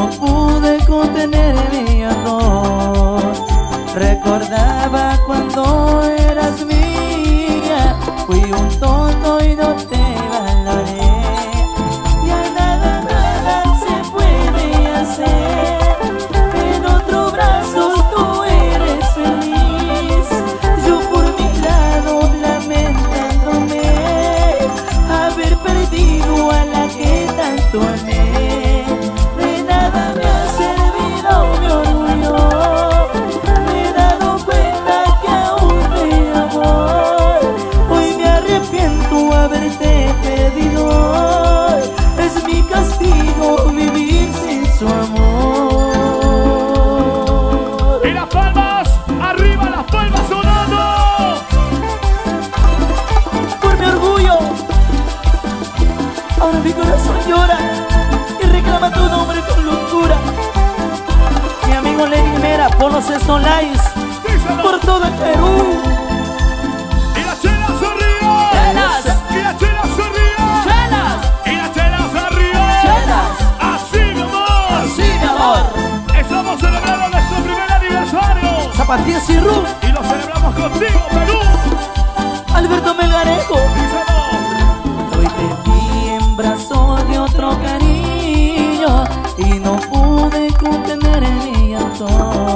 Oh. Díselo. por todo el Perú. Y las chelas arriba. Chelas. Y las chelas arriba. ¡Chelas! Y las chelas arriba. ¡Chelas! Así, mi amor. Sí, mi amor. Estamos celebrando nuestro primer aniversario. Zapatillas y Ru, Y lo celebramos contigo, Perú. Alberto Melgarejo. Díselo. Hoy te vi en brazos de otro cariño y no pude contener mi llanto.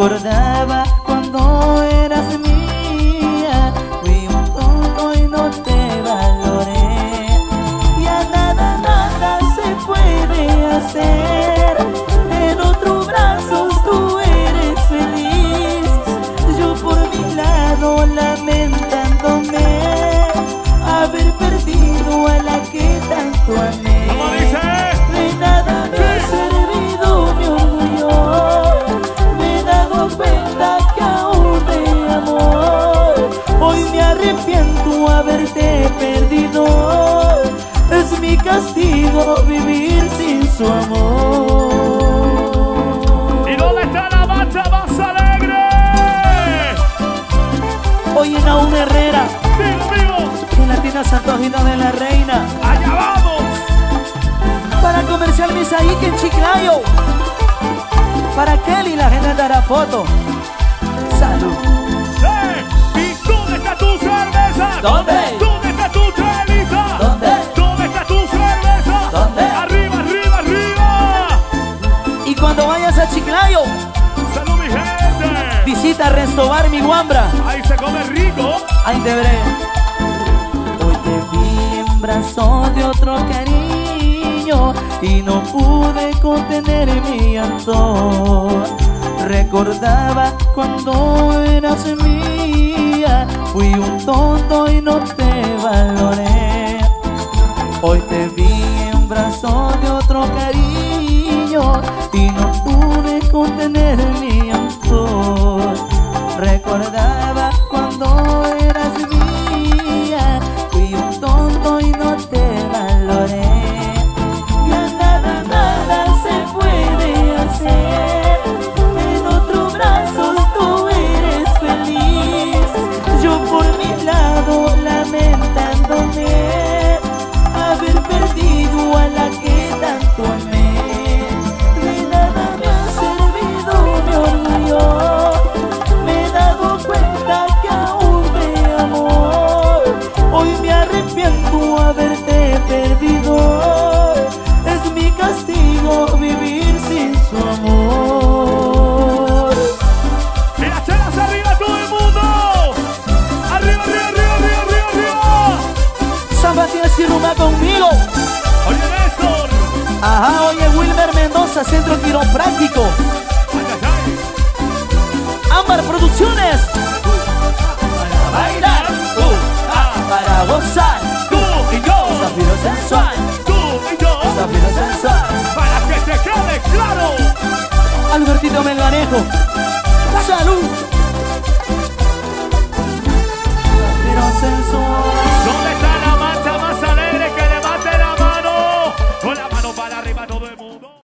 Recordaba cuando eras mía, fui un tonto y no te valoré. Ya nada, nada se puede hacer. En otro brazo tú eres feliz. Yo por mi lado lamentándome haber perdido a la que tanto amé. Haberte perdido. Es mi castigo vivir sin su amor. ¿Y dónde está la marcha más alegre? Hoy en Aún Herrera, en la tienda Santo de la Reina. Allá vamos. Para comercial Misaíque en Chiclayo. Para Kelly la gente dará foto. Salud. ¡Eh! ¿Y dónde está tu cerveza? ¿Dónde? ¿Dónde está tu chelita? ¿Dónde? ¿Dónde está tu cerveza? ¿Dónde? Arriba, arriba, arriba. Y cuando vayas a Chiclayo, Salud, mi gente. visita Restobar mi guambra. Ahí se come rico. Ahí te veré. Hoy te vi en brazos de otro cariño y no pude contener mi llanto. Recordaba cuando eras mía, fui un tonto y no te valoré. Hoy te vi en brazos de otro cariño y no lado Ajá, oye Wilmer Mendoza, Centro Quiropráctico.